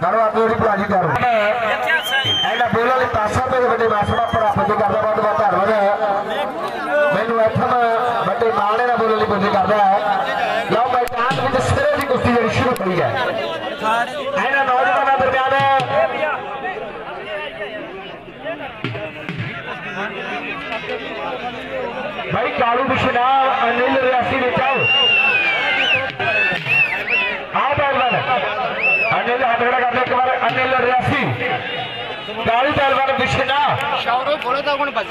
ਕਰੋ ਆਪਣੀ ਭਲਾਜੀ ਕਰੋ ਐਡਾ ਬੋਲ ਵਾਲੇ ਪਾਸਾ ਤੇ ਵੱਡੇ ਵਾਸੜਾ ਪ੍ਰਾਪਤ ਕਰਦਾ ਬਹੁਤ ਬਹੁਤ ਧੰਨਵਾਦ ਮੈਨੂੰ ਐਥਮ ਵੱਡੇ ਮਾਣੇ ਨਾਲ ਬੋਲਣ ਲਈ ਬੇਨਤੀ ਕਰਦਾ ਹੈ ਲਓ ਮੈਦਾਨ ਵਿੱਚ ਸਿਰੇ ਦੀ ਕੁਸ਼ਤੀ ਜਿਹੜੀ ਸ਼ੁਰੂ ਹੋਈ ਹੈ ਇਹਨਾਂ ਨੌਜਵਾਨਾਂ ਦਰਮਿਆਨ ਭਾਈ ਕਾਲੂ ਬਿਸ਼ਨਾ ਅਨਿਲ ਰਿਆਸੀ ਵਿੱਚ ਆਓ ਆਓ अनिल हथगड़ा करने के बाद अनिल रियासी गाड़ी पहलवान बिशना शावरो बोलो तो कौन पास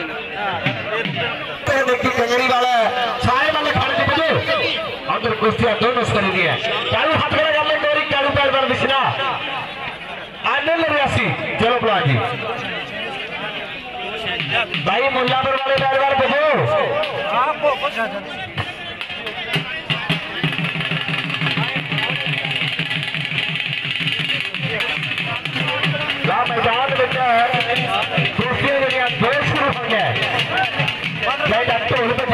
देखी कंगड़ी वाला सारे वाले खाने से बजे। अंदर तो कुश्तियाँ दोनों कर दी है गाड़ी हथगड़ा करने के बाद गाड़ी पहलवान बिशना अनिल रियासी चलो बुला जी भाई मुल्लापुर वाले पहलवान बजो आप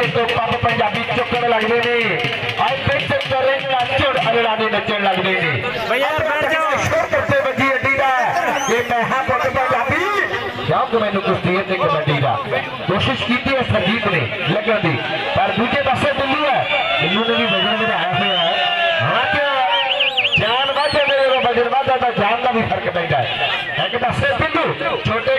ਢੋਲ ਵਜੇ ਤੋਂ ਪੱਪ ਪੰਜਾਬੀ ਚੁੱਕਣ ਲੱਗਦੇ ਨੇ ਆਏ ਪਿੱਛੇ ਕਰੇ ਨਾਚੜ ਅਗਲਾ ਦੇ ਨੱਚਣ ਲੱਗਦੇ ਨੇ ਭਈਆ ਬੈਠ ਜਾਓ। ਸ਼ੋਰ ਕਰਤੇ ਵੱਜੀ ਅੱਡੀ ਦਾ ਇਹ ਮਹਾ ਪੁੱਤ ਪੰਜਾਬੀ ਕਿਉਂਕਿ ਮੈਨੂੰ ਕੁਸ਼ਤੀ ਤੇ ਕਬੱਡੀ ਦਾ ਕੋਸ਼ਿਸ਼ ਕੀਤੀ ਹੈ ਸਰਜੀਤ ਨੇ ਲੱਗਣ ਦੀ ਪਰ ਦੂਜੇ ਪਾਸੇ ਦਿੱਲੀ ਹੈ ਦਿੱਲੀ ਨੇ ਵੀ ਵਜਨ ਵਧਾਇਆ ਹੋਇਆ ਹੈ ਹਾਲਾਂਕਿ ਜਾਨ ਵਾਧੇ ਮੇਰੇ ਨੂੰ ਵਜਨ ਵਾਧਾ ਤਾਂ ਜਾਨ ਦਾ ਵੀ ਫਰਕ ਪੈਂਦਾ ਹੈ ਇੱਕ ਪਾਸੇ ਬਿੱਲੂ ਛੋਟੇ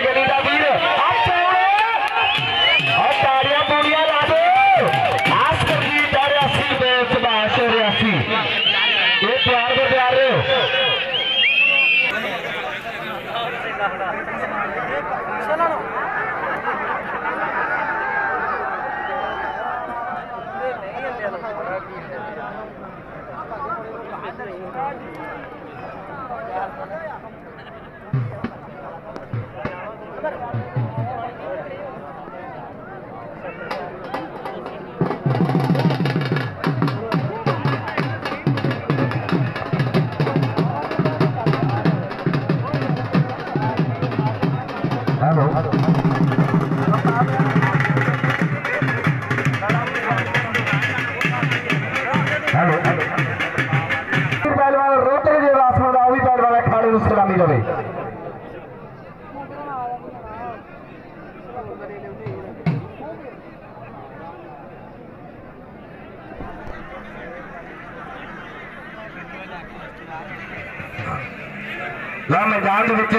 ਲਾ ਮੈਦਾਨ ਦੇ ਵਿੱਚ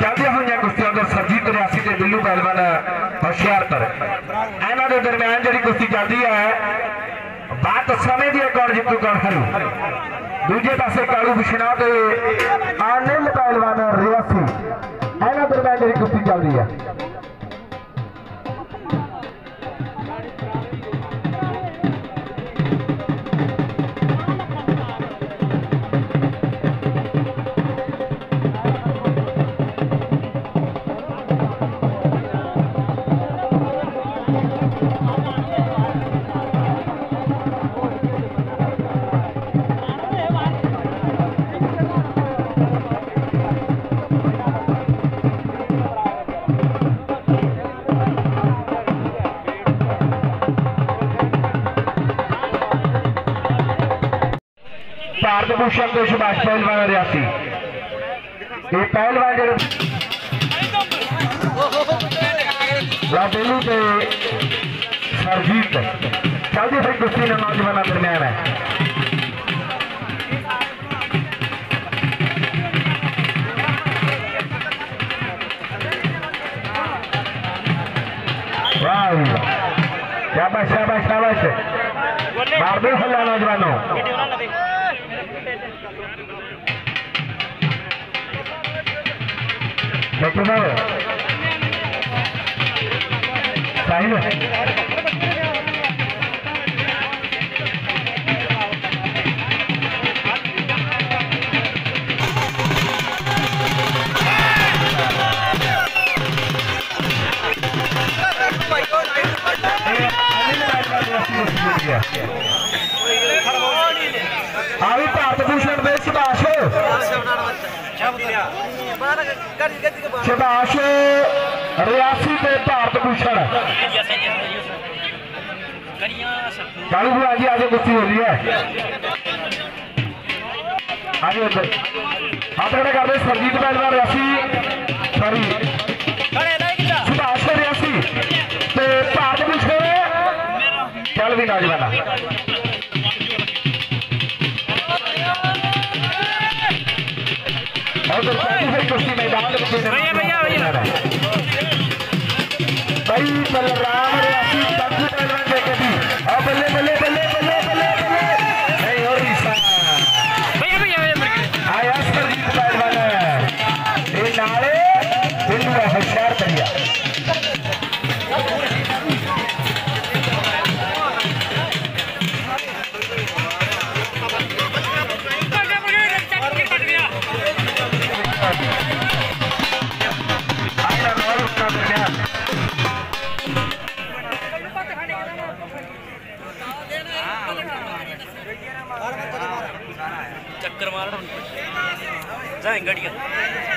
ਚੱਲਦੀਆਂ ਹੋਈਆਂ ਕੁਸ਼ਤੀਆਂ ਦੇ ਸਰਜੀਤ ਰਿਆਸੀ ਤੇ ਬਿੱਲੂ ਪਹਿਲਵਾਨ ਹੁਸ਼ਿਆਰਪੁਰ ਇਹਨਾਂ ਦੇ ਦਰਮਿਆਨ ਜਿਹੜੀ ਕੁਸ਼ਤੀ ਚੱਲਦੀ ਹੈ, ਬਾਤ ਸਮੇਂ ਦੀ ਹੈ ਕੌਣ ਜਿੱਤੂ ਕੌਣ ਹਾਰੂ? ਦੂਜੇ ਪਾਸੇ ਕਾਲੂ ਬਿਸ਼ਨਾ ਤੇ ਆਨੰਦ ਪਹਿਲਵਾਨ ਰਿਆਸੀ। ਇਹਨਾਂ ਦਰਮਿਆਨ ਜਿਹੜੀ ਕੁਸ਼ਤੀ ਚੱਲਦੀ ਹੈ। ਭਾਰਤ ਭੂਸ਼ਣ ਤੇ ਸੁਭਾਸ਼ ਪਹਿਲਵਾਨ ਰਿਆਸੀ ਇਹ ਪਹਿਲਵਾਨ ਜਿਹੜੇ ਰਾਬੇਲੂ ਤੇ ਸਰਜੀਤ, ਚੱਲਦੀ ਫਿਰ ਕੁਸ਼ਤੀ ਨਾ ਨੌਜਵਾਨਾਂ ਦਰਮਿਆਨ ਹੈ। ਵਾਹ ਵਾਹ। ਸ਼ਾਬਾਸ਼ ਸ਼ਾਬਾਸ਼। ਸ਼ਾਬਾਸ਼ ਮਾਰ ਹੱਲਾ ਨੌਜਵਾਨੋ। डॉक्टर साहब साहिल ਆ ਵੀ ਭਾਰਤ ਭੂਸ਼ਣ ਦੇ ਸੁਭਾਸ਼ ਸੁਭਾਸ਼ ਰਿਆਸੀ ਤੇ ਭਾਰਤ ਭੂਸ਼ਣ। ਕਾਲੂ ਭਰਾ ਜੀ ਆਜੋ ਗੁੱਸੀ ਹੋ ਰਹੀ ਹੈ। ਆਜੋ ਇੱਧਰ ਹੱਥ ਖੜੇ ਕਰਦੇ, ਸਰਜੀਤ ਪਹਿਲਵਾਨ ਰਿਆਸੀ ਸੌਰੀ ਸੁਭਾਸ਼ ਰਿਆਸੀ ਤੇ ਭਾਰਤ ਭੂਸ਼ਣ। ਚੱਲ ਵੀ ਨੌਜਵਾਨਾ। भैया भैया भैया भाई बलराम जाए गड़िया।